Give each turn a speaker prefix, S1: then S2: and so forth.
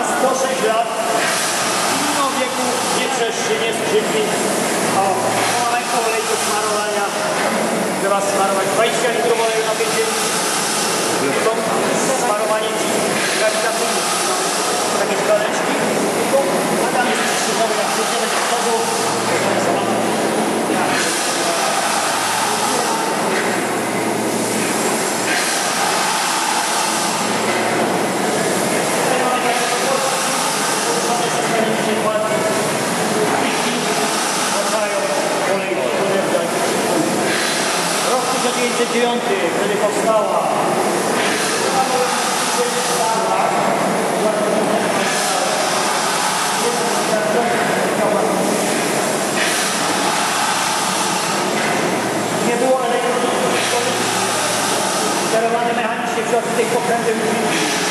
S1: ma 106 lat i mimo wieku nie trzeszczy, nie skrzydzi. O, mamy olej do smarowania. Trzeba smarować 20 litrów oleju na 5 509, wtedy powstała. Nie było elektrycznych sterowane mechanicznie przez tych pokrętów.